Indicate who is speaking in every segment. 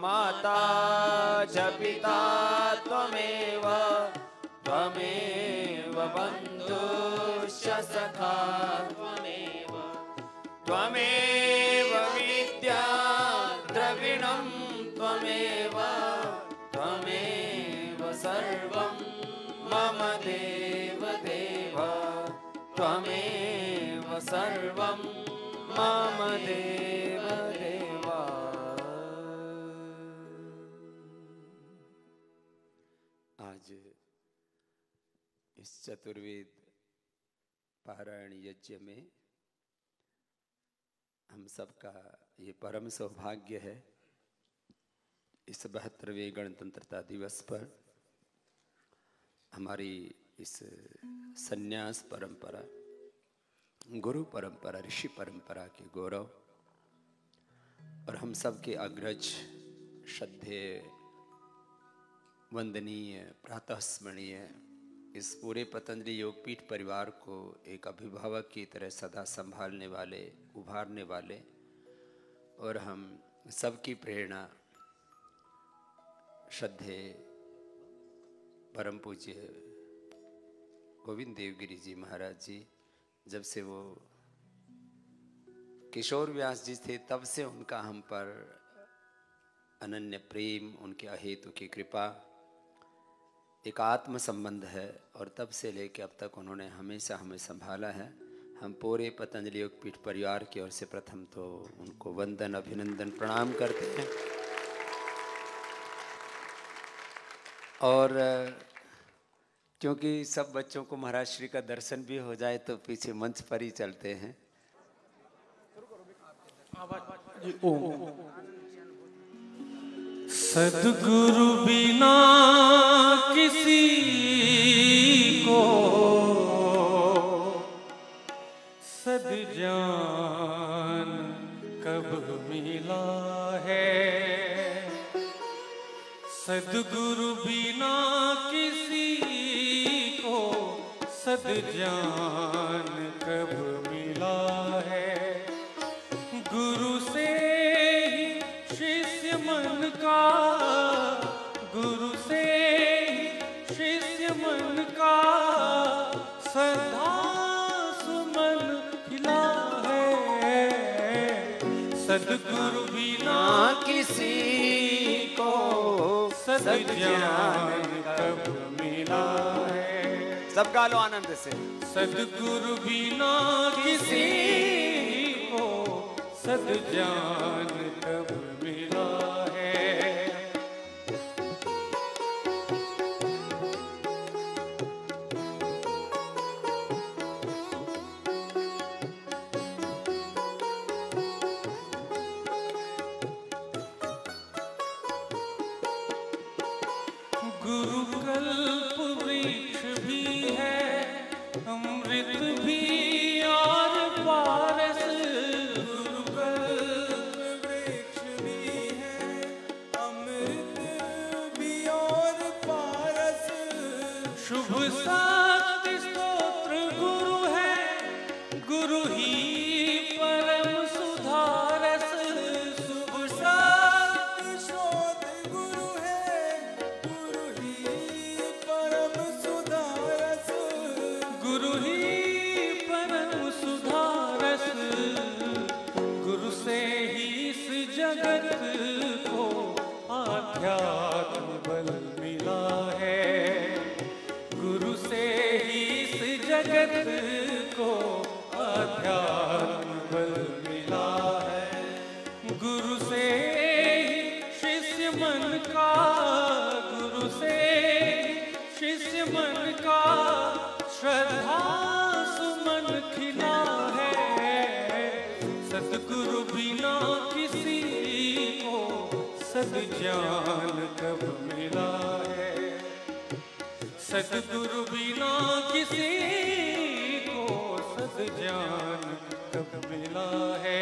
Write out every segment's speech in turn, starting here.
Speaker 1: माता च पिता त्वमेव त्वमेव बन्धुश्च सखा त्वमेव। त्वमेव विद्या द्रविणं त्वमेव त्वमेव सर्वं मम देव देव त्वमेव सर्वं मम देवा। चतुर्वेद पारायण यज्ञ में हम सबका ये परम सौभाग्य है इस बहत्तरवें गणतंत्रता दिवस पर हमारी इस संन्यास परंपरा, गुरु परंपरा, ऋषि परंपरा के गौरव और हम सबके अग्रज श्रद्धेय, वंदनीय प्रातः स्मरणीय इस पूरे पतंजलि योगपीठ परिवार को एक अभिभावक की तरह सदा संभालने वाले, उभारने वाले और हम सबकी प्रेरणा श्रद्धे परम पूज्य गोविंद देवगिरी जी महाराज जी, जब से वो किशोर व्यास जी थे, तब से उनका हम पर अनन्य प्रेम, उनके अहेतु की कृपा एक आत्म संबंध है और तब से लेकर अब तक उन्होंने हमेशा हमें संभाला है। हम पूरे पतंजलि योगपीठ परिवार की ओर से प्रथम तो उनको वंदन, अभिनंदन, प्रणाम करते हैं। और, क्योंकि सब बच्चों को महाराज श्री का दर्शन भी हो जाए तो पीछे मंच पर ही चलते हैं।
Speaker 2: सदगुरु बिना किसी को। सद जान कब मिला है? सदगुरु बिना किसी को सद जान कब सदगुरु बिना
Speaker 1: किसी को
Speaker 2: सदज्ञान कब मिला है?
Speaker 1: सब गा लो आनंद से।
Speaker 2: सदगुरु बिना किसी को सदज्ञान कब मिला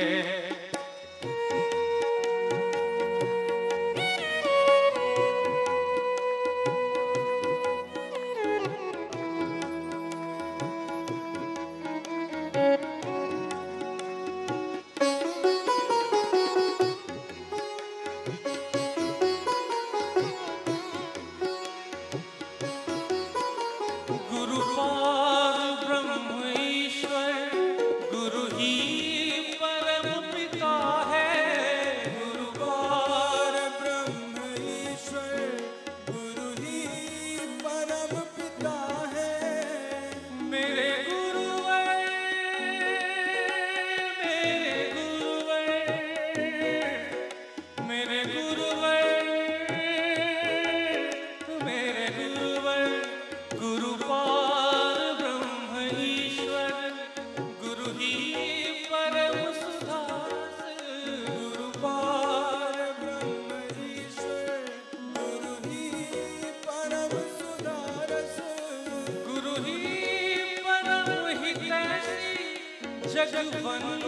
Speaker 2: Yeah. मधुबन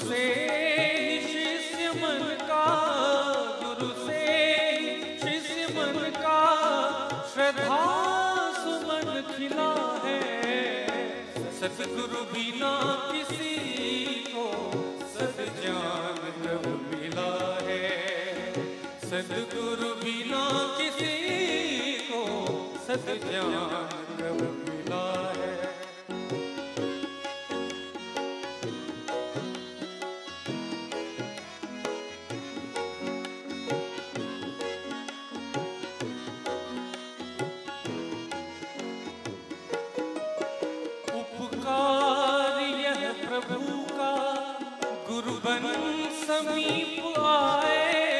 Speaker 2: शिष्य मन का, गुरु से शिष्य मन का, श्रद्धा सुमन खिला है। सतगुरु बिना किसी को सत ज्ञान तब मिला है। सतगुरु बिना किसी को सत ज्ञान गुरुबन समीप आए।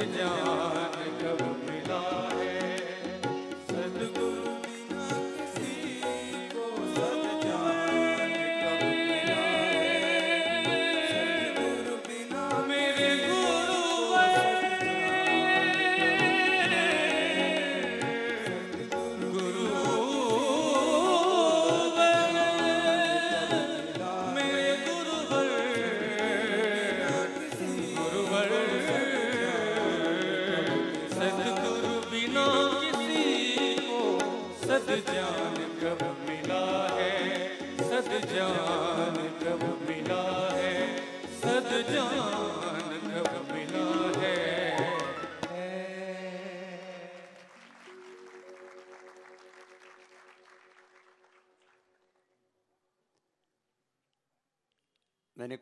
Speaker 2: Yeah.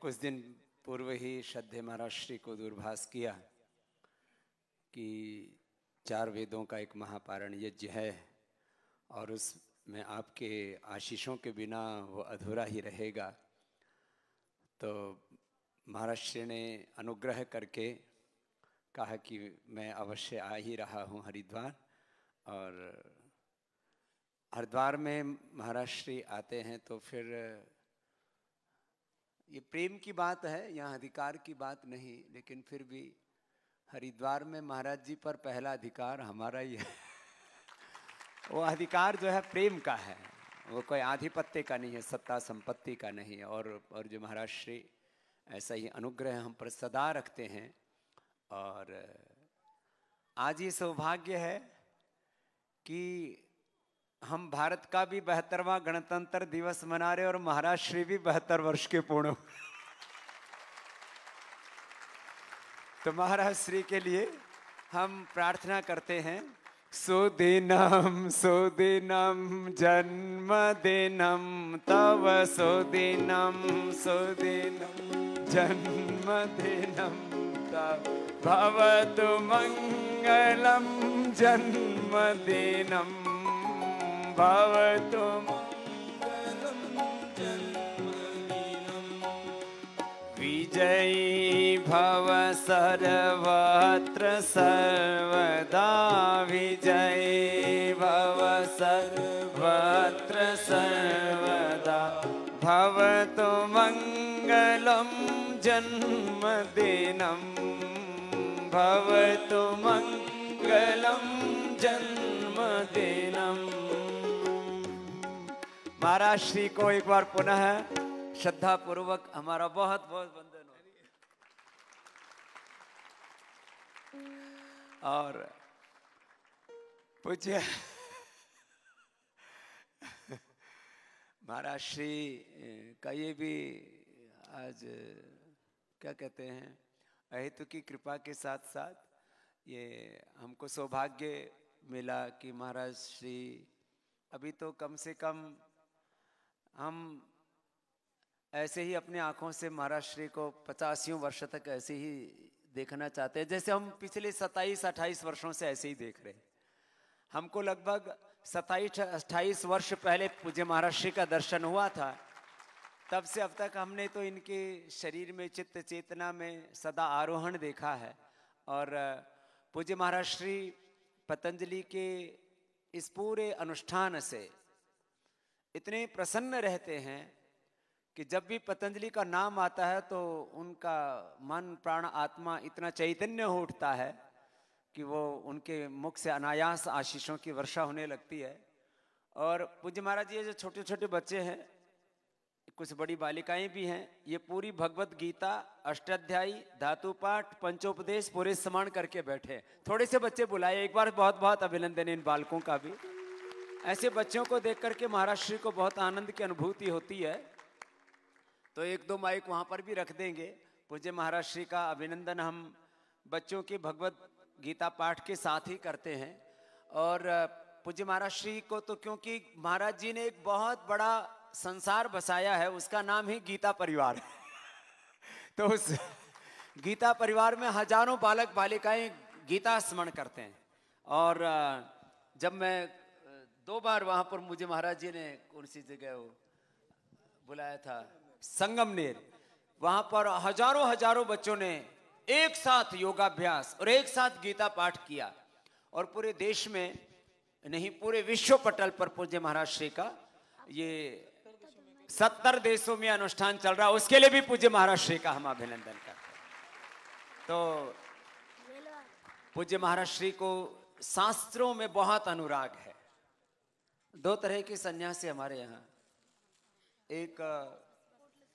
Speaker 2: कुछ दिन पूर्व ही श्रद्धे महाराज श्री को दूरभाष किया कि चार वेदों का एक महापारण यज्ञ है और उसमें आपके आशीषों के बिना वो अधूरा ही रहेगा। तो
Speaker 1: महाराष्ट्र ने अनुग्रह करके कहा कि मैं अवश्य आ ही रहा हूँ हरिद्वार और हरिद्वार में महाराष्ट्री आते हैं तो फिर ये प्रेम की बात है, यहाँ अधिकार की बात नहीं, लेकिन फिर भी हरिद्वार में महाराज जी पर पहला अधिकार हमारा ही है। वो अधिकार जो है प्रेम का है। वो कोई आधिपत्य का नहीं है, सत्ता संपत्ति का नहीं है। और और जो महाराज श्री ऐसा ही अनुग्रह हम पर सदा रखते हैं। और, आज ये सौभाग्य है कि हम भारत का भी बहत्तरवा गणतंत्र दिवस मना रहे और महाराज श्री भी बहत्तर वर्ष के पूर्ण तो महाराज श्री के लिए हम प्रार्थना करते हैं, सुदिनम सुदिनम, जन्मदिनम, तव सुदिनम सुदिनम, जन्मदिनम, तव। भवतु मंगलम, जन्मदिनम। भवतु विजयी भव सर्वत्र सर्वदा विजयी भव सर्वत्र सर्वदा भवतु मङ्गलं जन्मदिनं भवतु मङ्गलं जन्मदिनम् महाराज, श्री को एक बार पुनः श्रद्धा पूर्वक हमारा बहुत बहुत वंदन और पूज्य, महाराज, श्री, का ये भी आज, क्या कहते हैं, अहितु की कृपा के साथ साथ ये हमको सौभाग्य मिला कि महाराज, श्री, अभी तो कम से कम हम ऐसे ही अपने आँखों से महाराज श्री को पचासियों वर्ष तक ऐसे ही देखना चाहते हैं, जैसे हम पिछले सत्ताईस, अट्ठाईस वर्षों से ऐसे ही देख रहे हैं। हमको लगभग सत्ताईस, अट्ठाईस वर्ष पहले पूज्य महाराज श्री का दर्शन हुआ था, तब से अब तक हमने तो इनके शरीर में, चित्त चेतना में सदा आरोहण देखा है। और, पूज्य महाराज श्री पतंजलि के इस पूरे अनुष्ठान से इतने प्रसन्न रहते हैं कि जब भी पतंजलि का नाम आता है तो उनका मन, प्राण, आत्मा इतना चैतन्य हो उठता है कि वो उनके मुख से अनायास आशीषों की वर्षा होने लगती है। और पूज्य महाराज, ये जो छोटे छोटे बच्चे हैं, कुछ बड़ी बालिकाएँ भी हैं, ये पूरी भगवत गीता, अष्टाध्यायी, धातु पाठ, पंचोपदेश पूरे समान करके बैठे थोड़े से बच्चे बुलाए, एक बार बहुत बहुत अभिनंदन इन बालकों का भी। ऐसे बच्चों को देख करके महाराष्ट्र को बहुत आनंद की अनुभूति होती है। तो एक दो माइक वहाँ पर भी रख देंगे। पूज्य महाराष्ट्र का अभिनंदन हम बच्चों के भगवत गीता पाठ के साथ ही करते हैं। और पूज्य महाराज श्री को तो क्योंकि महाराज जी ने एक बहुत बड़ा संसार बसाया है, उसका नाम ही गीता परिवार तो उस गीता परिवार में हज़ारों बालक बालिकाएँ गीता स्मरण करते हैं। और जब मैं दो बार वहाँ पर मुझे महाराज जी ने कौन सी जगह वो बुलाया था? संगमनेर। वहाँ पर हज़ारों हज़ारों बच्चों ने एक साथ योगाभ्यास और एक साथ गीता पाठ किया और पूरे देश में, नहीं, पूरे विश्व पटल पर पूज्य महाराज श्री का ये सत्तर देशों में अनुष्ठान चल रहा, उसके लिए भी पूज्य महाराज श्री का हम अभिनंदन करते तो पूज्य महाराज श्री को शास्त्रों में बहुत अनुराग है। दो तरह के सन्यासी हमारे यहाँ। एक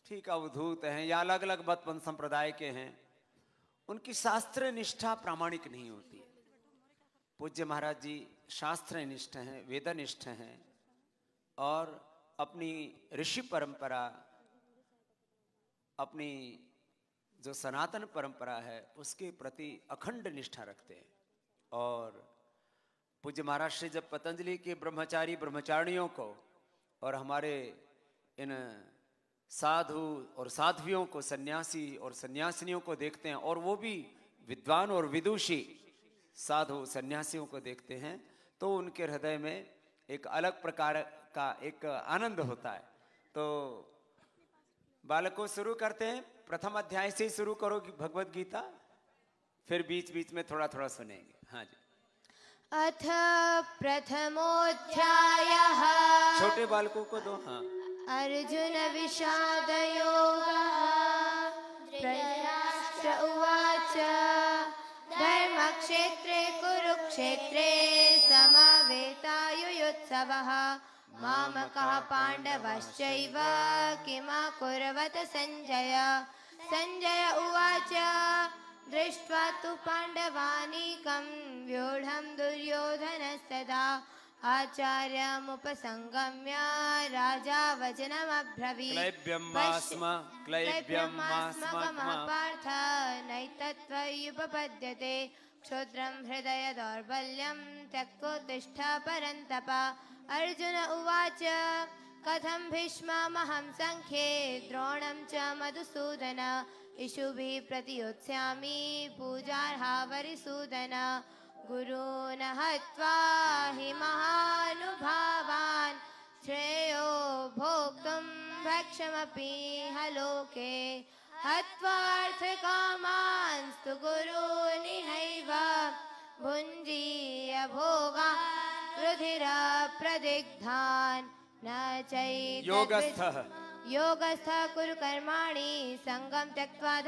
Speaker 1: ठीक अवधूत हैं या अलग अलग मतपन संप्रदाय के हैं। उनकी शास्त्र निष्ठा प्रामाणिक नहीं होती। पूज्य महाराज जी शास्त्र निष्ठ हैं वेदनिष्ठ हैं और अपनी ऋषि परंपरा, अपनी जो सनातन परंपरा है, उसके प्रति अखंड निष्ठा रखते हैं और पूज्य महाराज श्री जब पतंजलि के ब्रह्मचारी ब्रह्मचारियों को और हमारे इन साधु और साध्वियों को, सन्यासी और सन्यासिनियों को देखते हैं और वो भी विद्वान और विदुषी साधु सन्यासियों को देखते हैं तो उनके हृदय में एक अलग प्रकार का एक आनंद होता है। तो बालकों, शुरू करते हैं। प्रथम अध्याय से ही शुरू करो भगवत गीता, फिर बीच बीच में थोड़ा थोड़ा सुनेंगे। हाँ जी।
Speaker 3: अथ प्रथमोऽध्यायः।
Speaker 1: छोटे बालकों को दो हाँ।
Speaker 3: अर्जुन विषादयोगः। धृतराष्ट्र उवाच धर्मक्षेत्रे कुरुक्षेत्रे समवेतायुयुत्सवः। मामकः पाण्डवश्चैव किमकुर्वत सञ्जय। सञ्जय उवाच दृष्ट्वा तु पाण्डवानीकं व्यूढं दुर्योधनस्तदा आचार्यमुपसङ्गम्य राजा वचनमब्रवीत्
Speaker 1: क्लैब्यं मा स्म, क्लैब्यं मा स्म,
Speaker 3: क्लैब्यं
Speaker 1: मा।
Speaker 3: पार्थ नैतत्त्वयुपपद्यते। क्षुद्रं हृदय दौर्बल्यं त्यक्तोत्तिष्ठ परन्तप। अर्जुन उवाच कथं भीष्ममहं सङ्ख्ये द्रोणं च मधुसूदन इषुभिः प्रतियोत्स्यामि पूजार्हा वरिसूदन गुरून् हत्वा हि महानुभावान्। श्रेयो भोक्तुं भक्षमपि ह लोके हत्वार्थकामांस्तु गुरूनिहैव। भुञ्जीय भोगा रुधिरप्रदिग्धान्। न चैतद्वि-
Speaker 1: योगस्थः
Speaker 3: कुर कुरु कर्माणि सङ्गं त्यक्त्वा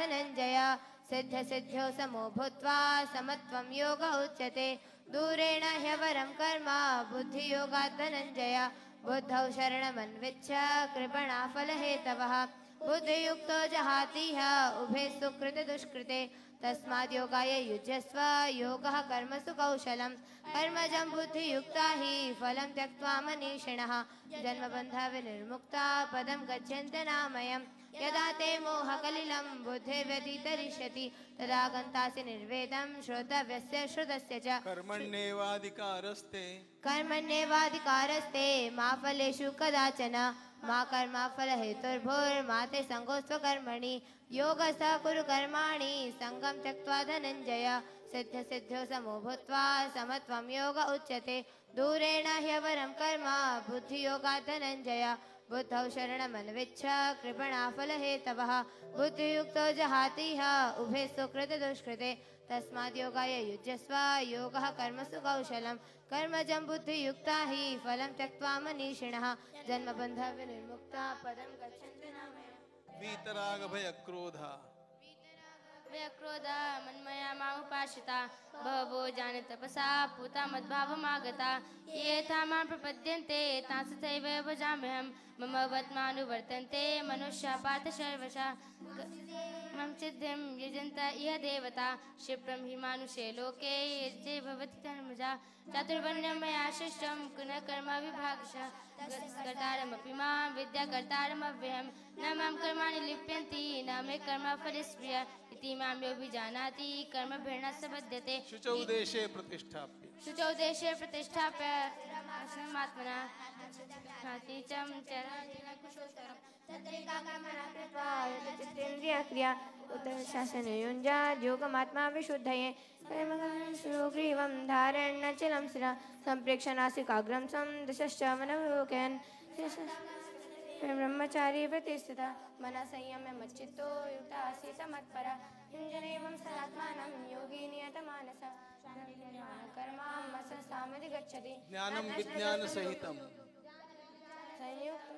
Speaker 3: सिद्ध सिद्धो समो भूत्वा समत्वं योग उच्यते। दूरेण ह्यवरं कर्म, बुद्धियोगात् धनञ्जय। बुद्धौ शरणमन्विच्छ कृपणा फलहेतवः बुद्धियुक्तो जहातिह, उभे सुकृते दुष्कृते। तस्माद् योगाय युज्यस्व योगः कर्मसु कौशलं कर्मजं बुद्धियुक्ता हि फलं त्यक्त्वा मनीषिणः। जन्मबन्धविनिर्मुक्ता पदं गच्छन्ति नामयम्। यदा ते मोहकलिलं बुद्धिर्व्यतितरिष्यति तदा गन्तासि निर्वेदं श्रोतव्यस्य श्रुतस्य च।
Speaker 4: कर्मण्येवाधिकारस्ते।
Speaker 3: कर्मण्येवाधिकारस्ते मा फलेषु कदाचन। मा कर्मा फलहेतुर्भुर्मा ते सङ्गोस्त्वकर्मणि योगस्थः कुरु कर्माणि सङ्गं त्यक्त्वा धनञ्जय। सिद्धसिद्ध्यो समो भूत्वा, समत्वं योग उच्यते। दूरेण ह्यवरं कर्म बुद्धियोगात् धनञ्जय। बुद्धौ शरणमन्विच्छ, कृपणा फलहेतवः। बुद्धियुक्तो जहातिह, उभे सुकृते दुष्कृते तस्माद् योगाय युज्यस्व योगः कर्मसु कौशलं कर्मजं बुद्धियुक्ता हि फलं त्यक्त्वा मनीषिणः। जन्मबन्धविनिर्मुक्ता पदं गच्छन्ति
Speaker 4: वीतरागभयक्रोधा।
Speaker 5: व्यक्रोधा मन्मया मामुपाश्रिता बहवो जान तपसा पूता मद्भावमागता। ये था माँ प्रपद्यन्ते भजाम्यहं मम वत्मानुवर्तन्ते मनुष्या पार्थ सर्वशा। मम सिद्धिं यजन्त इह देवता क्षिप्रं हि मानुषे लोके यज्ञे भवति धर्मजा। चातुर्वर्ण्यं मया सृष्टं पुनः कर्म विभागशः कर्तारमपि माँ न माँ कर्माणि लिप्यन्ति न मे कर्म फलस्प्रिय इति माँ यो विजानाति कर्मभिर्न सबध्यते
Speaker 4: शुचौ देशे प्रतिष्ठाप्य।
Speaker 5: शुचौ देशे प्रतिष्ठाप्य। चं चराचरकुशोत्तरम्
Speaker 3: चित्तेन्द्रियक्रिया उत्तरशासनयुञ्जात् योगमात्मा विशुद्धये ग्रीवं धारण्यचलं शिरा सम्प्रेक्ष्य सं दशश्च मनविलोकयन् ब्रह्मचारी प्रतिष्ठिता मनः संयम्य मच्चित्तो युक्ता आसीत् मत्परा युञ्जनैवं सदात्मानं योगी नियतमानस कर्मां संस्थामधि गच्छति
Speaker 4: ज्ञानं विज्ञानसहितं।
Speaker 3: संयुक्तं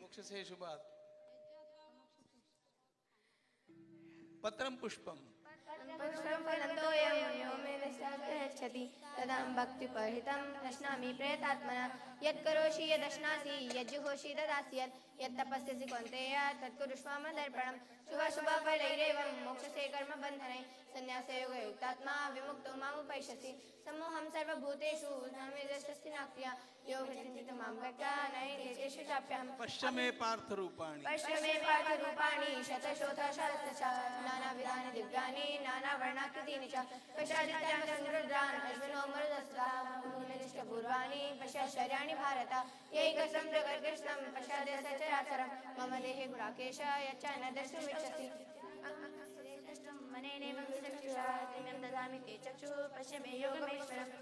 Speaker 6: मोक्षे
Speaker 4: से शुभात पत्रम पुष्पम।
Speaker 3: पुष्पं फलं तोयं यो मे गच्छति तदा भक्तिपरिहितं रश्नामि प्रयतात्मना यत्करोषि यदश्नासि यज्जुहोषि ददासि यत्। यत्तपस्यसि कौन्तेय तत्कुरुष्व मदर्पणं मोक्षसे कर्मबन्धने। सन्न्यासयोगयुक्तात्मा विमुक्तो मामुपैष्यसि सम्मोहं सर्वभूतेषु न मे दशस्ति नाक्रिया यो माँ भक्त्या नैतेषु चाप्यहम्
Speaker 4: पश्य मे पार्थ रूपाणि
Speaker 3: पश्य मे पार्थरूपाणि शतशोथशतश नानाविधानि दिव्यानि नानावर्णाकृतीनि च। पश्यादित्यान् अश्विनो मरुदस्रापूर्वाणि पश्याश्चर्याणि भारत। यैकसं प्रकृष्णं पश्याद्य सचराचरं। मम देहे गुणाकेश यच्च न द्रष्टुमिच्छसि
Speaker 7: मनेनेवं ददामि ते चक्षुः। पश्य मे योगमेश्वरम्।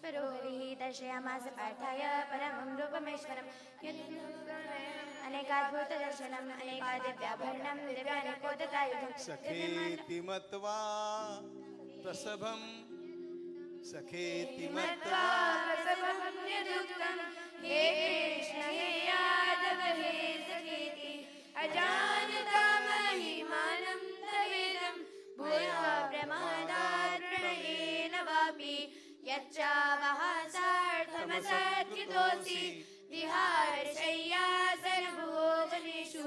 Speaker 7: ईश्वरो हरिः दर्शयामास पाठाय परमं रूपमेश्वरम् अनेकाद्भुतदर्शनम्
Speaker 4: सखेति मत्वा सखेति मत्वा
Speaker 7: हे कृष्ण, हे यादव, हे सखेति, अजानता महिमानं तवेदं। भूयः यच्चावहासार्थमसत्कृतोऽसि विहारशय्यासनभोजनेषु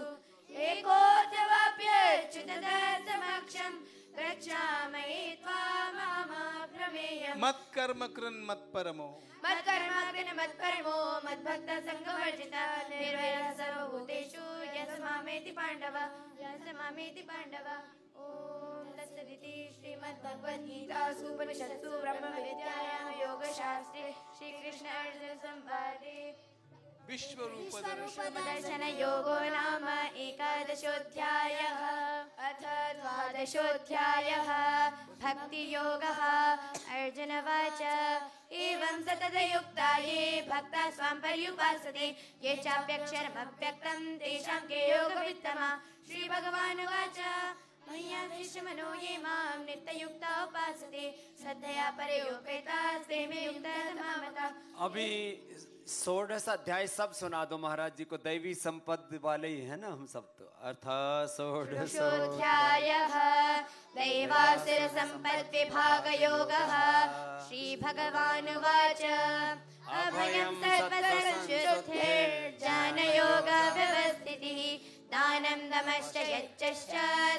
Speaker 7: एकोऽथवाप्यच्युतदत्तमक्षं गच्छामहे त्वामाप्रमेयम्
Speaker 4: मत्कर्म कृन् मत्परमो।
Speaker 7: मत्कर्माग्न मत्परमो मद्भक्त संगवर्जित निर्वैरः सर्वभूतेषु। यस्मामेति पाण्डव यस्मामेति पाण्डव। ॐ तत्सदिति श्रीमद्भगवद्गीतासु उपनिषत्सु ब्रह्मविद्यायां योगशास्त्रे श्रीकृष्ण अर्जुन संवादे।
Speaker 4: विश्वरूप दर्शन
Speaker 7: दर्शनयोगो नाम एकादशोऽध्यायः। अथ द्वादशोऽध्यायः। भक्तियोगः। अर्जुनवाच एवं सततयुक्ता ये भक्ता स्वां पर्युपासते, ये चाप्यक्षरमव्यक्तं तेषां के योगवित्तमा। श्रीभगवानुवाच मय्याधीशमनो ये माँ नित्ययुक्ता उपासते। श्रद्धया परयोपेतास्ते मे युक्ततमामता
Speaker 1: अभी षोडश अध्याय सब सुना दो महाराज जी को दैवी संपद वाले ही है ना हम सब तो। अर्थ षोडश
Speaker 7: षोडशोऽध्यायः दैवासुरसम्पद्विभागयोगः श्रीभगवानुवाच अभयं सर्वसर्वशुद्धिर्ज्ञानयोगव्यवस्थितिः दानं दमश्च यच्चश्च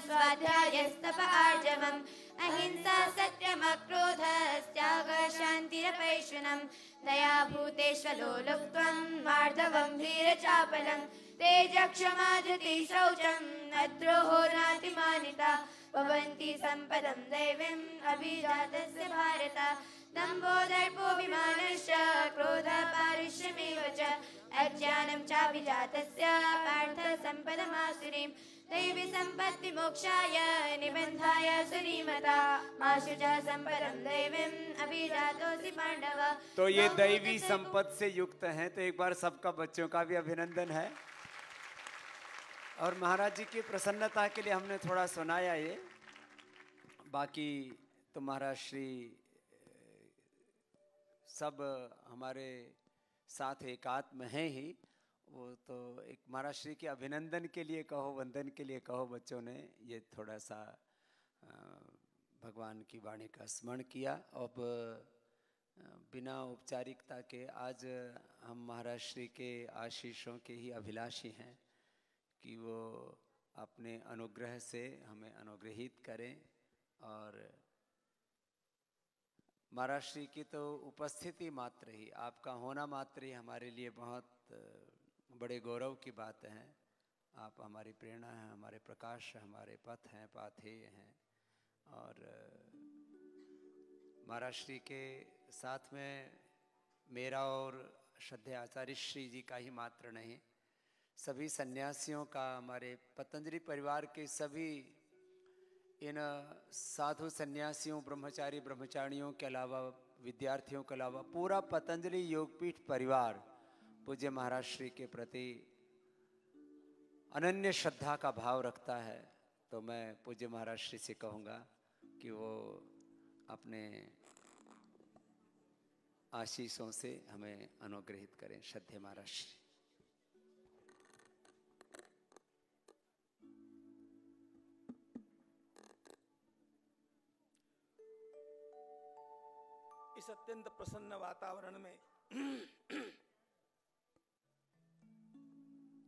Speaker 7: स्वाध्यायस्तप आर्जवम् अहिंसा सत्यमक्रोधस्त्यागशान्तिरपैशुनम् दया भूतेष्वलो लुप्त्वं मार्दवं वीरचापलं। तेजक्षमा धृति शौचम् अद्रोहो नातिमानिता। भवन्ति सम्पदं दैवीम् अभिजातस्य भारत। दम्भो दर्पोऽभिमानश्च क्रोधपारुष्यमेव च। अज्ञानं चाभिजातस्य पार्थ सम्पदमासुरीं निबन्धाय सुरीमता माशु च सम्पदं दैवीम् अभिजातोऽसि पाण्डव।
Speaker 1: तो ये दैवी संपद से युक्त हैं तो एक बार सबका बच्चों का भी अभिनंदन है। और महाराज जी की प्रसन्नता के लिए हमने थोड़ा सुनाया ये। बाकी तो महाराज श्री सब हमारे साथ एकात्म हैं ही। वो तो एक महाराज श्री के अभिनंदन के लिए कहो, वंदन के लिए कहो बच्चों ने ये थोड़ा सा भगवान की वाणी का स्मरण किया। अब बिना औपचारिकता के आज हम महाराज श्री के आशीषों के ही अभिलाषी हैं कि वो अपने अनुग्रह से हमें अनुग्रहित करें और महाराज श्री की तो उपस्थिति मात्र ही, आपका होना मात्र ही हमारे लिए बहुत बड़े गौरव की बात है। आप हमारी प्रेरणा हैं, हमारे प्रकाश हमारे पथ हैं, पाथेय हैं। और महाराज श्री के साथ में मेरा और श्रद्धे आचार्य श्री जी का ही मात्र नहीं, सभी सन्यासियों का, हमारे पतंजलि परिवार के सभी इन साधु सन्यासियों, ब्रह्मचारी ब्रह्मचारियों के अलावा, विद्यार्थियों के अलावा पूरा पतंजलि योगपीठ परिवार पूज्य महाराज श्री के प्रति अनन्य श्रद्धा का भाव रखता है। तो मैं पूज्य महाराज श्री से कहूँगा कि वो अपने आशीषों से हमें अनुग्रहित करें। श्रद्धे महाराज श्री।
Speaker 4: इस अत्यंत प्रसन्न वातावरण में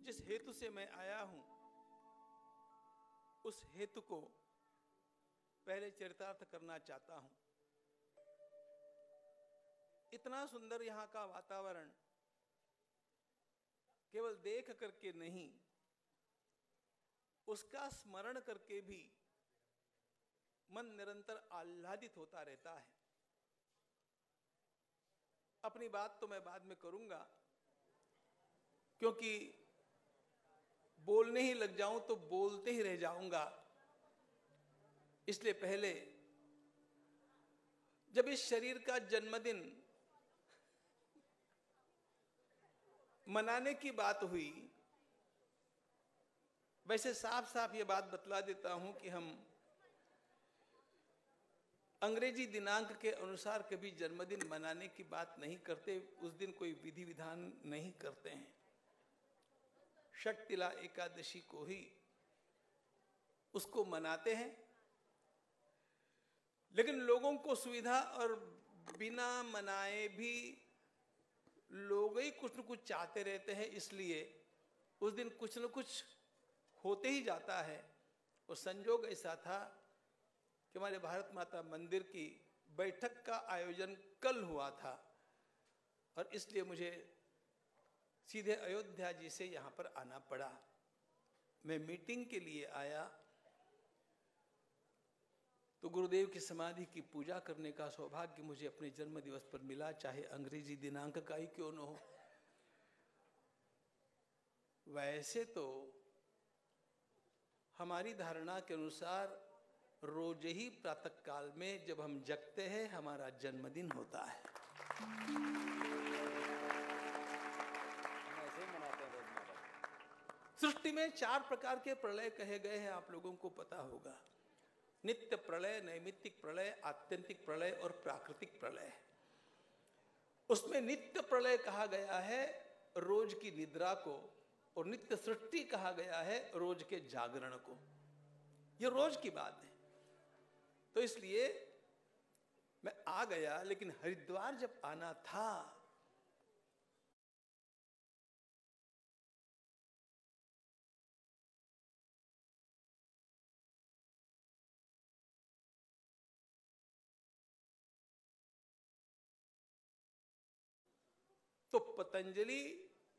Speaker 4: जिस हेतु से मैं आया हूँ, उस हेतु को पहले चरितार्थ करना चाहता हूँ। इतना सुंदर यहाँ का वातावरण केवल देख करके नहीं, उसका स्मरण करके भी मन निरंतर आह्लादित होता रहता है। अपनी बात तो मैं बाद में करूँगा। क्योंकि बोलने ही लग जाऊँ तो बोलते ही रह जाऊँगा। इसलिए पहले जब इस शरीर का जन्मदिन मनाने की बात हुई, वैसे साफ़ साफ़ ये बात बतला देता हूँ कि हम अंग्रेज़ी दिनांक के अनुसार कभी जन्मदिन मनाने की बात नहीं करते, उस दिन कोई विधि विधान नहीं करते हैं। शक्तिला एकादशी को ही उसको मनाते हैं। लेकिन लोगों को सुविधा और बिना मनाए भी लोग ही कुछ न कुछ चाहते रहते हैं, इसलिए उस दिन कुछ न कुछ होते ही जाता है। और संजोग ऐसा था कि हमारे भारत माता मंदिर की बैठक का आयोजन कल हुआ था और इसलिए मुझे सीधे अयोध्या जी से यहाँ पर आना पड़ा। मैं मीटिंग के लिए आया। तो गुरुदेव की समाधि की पूजा करने का सौभाग्य मुझे अपने जन्म दिवस पर मिला, चाहे अंग्रेज़ी दिनांक का ही क्यों न हो। वैसे तो हमारी धारणा के अनुसार रोज ही प्रातः काल में जब हम जगते हैं हमारा जन्मदिन होता है। सृष्टि में चार प्रकार के प्रलय कहे गए हैं आप लोगों को पता होगा। नित्य प्रलय नैमित्तिक प्रलय आत्यंतिक प्रलय और प्राकृतिक प्रलय। उसमें नित्य प्रलय कहा गया है रोज की निद्रा को और नित्य सृष्टि कहा गया है रोज के जागरण को। यह रोज की बात है। तो इसलिए मैं आ गया, लेकिन हरिद्वार जब आना था तो पतंजलि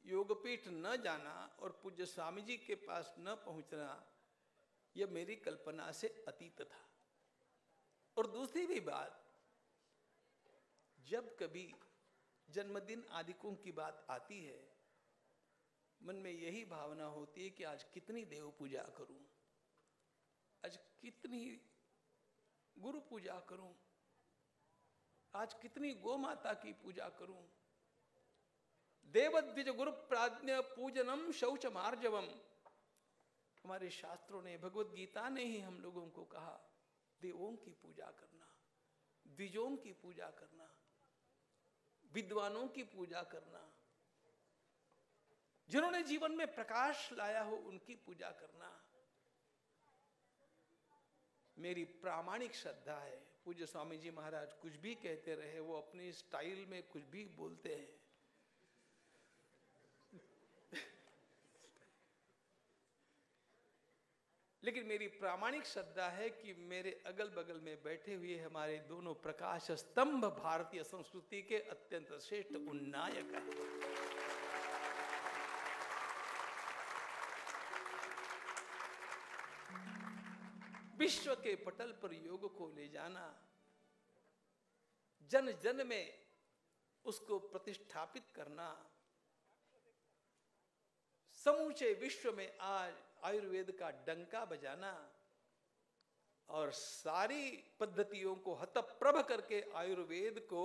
Speaker 4: योगपीठ न जाना और पूज्य स्वामी जी के पास न पहुँचना, यह मेरी कल्पना से अतीत था। और दूसरी भी बात, जब कभी जन्मदिन आदिकों की बात आती है, मन में यही भावना होती है कि आज कितनी देव पूजा करूँ, आज कितनी गुरु पूजा करूँ, आज कितनी गो माता की पूजा करूँ। देवद्विज गुरु प्राज्ञ पूजनम शौच मार्जवम। हमारे शास्त्रों ने भगवत गीता ने ही हम लोगों को कहा देवों की पूजा करना द्विजों की पूजा करना, विद्वानों की पूजा करना, जिन्होंने जीवन में प्रकाश लाया हो उनकी पूजा करना। मेरी प्रामाणिक श्रद्धा है। पूज्य स्वामी जी महाराज कुछ भी कहते रहे, वो अपनी स्टाइल में कुछ भी बोलते हैं। लेकिन मेरी प्रामाणिक श्रद्धा है कि मेरे अगल बगल में बैठे हुए हमारे दोनों प्रकाश स्तंभ भारतीय संस्कृति के अत्यंत श्रेष्ठ उन्नायक है। विश्व के पटल पर योग को ले जाना जन जन में उसको प्रतिष्ठापित करना, समूचे विश्व में आज आयुर्वेद का डंका बजाना और सारी पद्धतियों को हतप्रभ करके आयुर्वेद को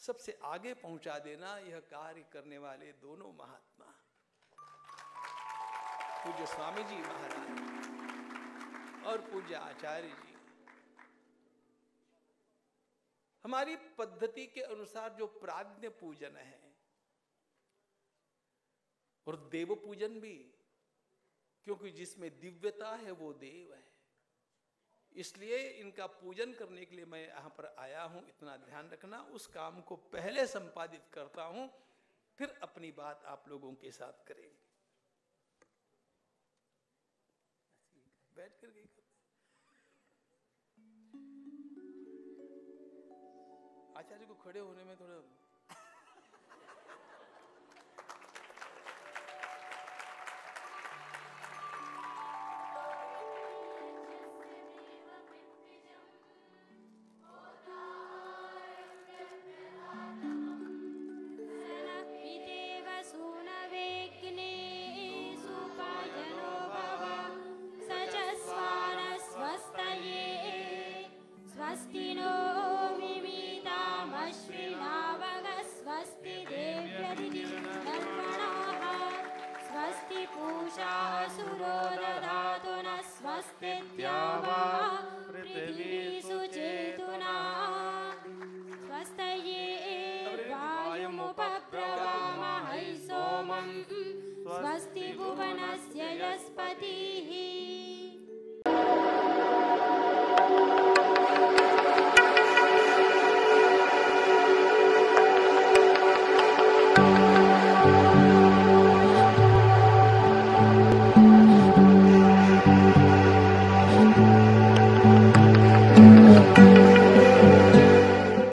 Speaker 4: सबसे आगे पहुँचा देना, यह कार्य करने वाले दोनों महात्मा। पूज्य स्वामी जी महाराज और पूज्य आचार्य जी, हमारी पद्धति के अनुसार जो प्राज्ञ पूजन है, और देव पूजन भी क्योंकि जिसमें दिव्यता है वो देव है। इसलिए इनका पूजन करने के लिए मैं यहाँ पर आया हूँ, इतना ध्यान रखना। उस काम को पहले संपादित करता हूँ, फिर अपनी बात आप लोगों के साथ करेंगे। बैठ कर गई आचार्य को खड़े होने में थोड़ा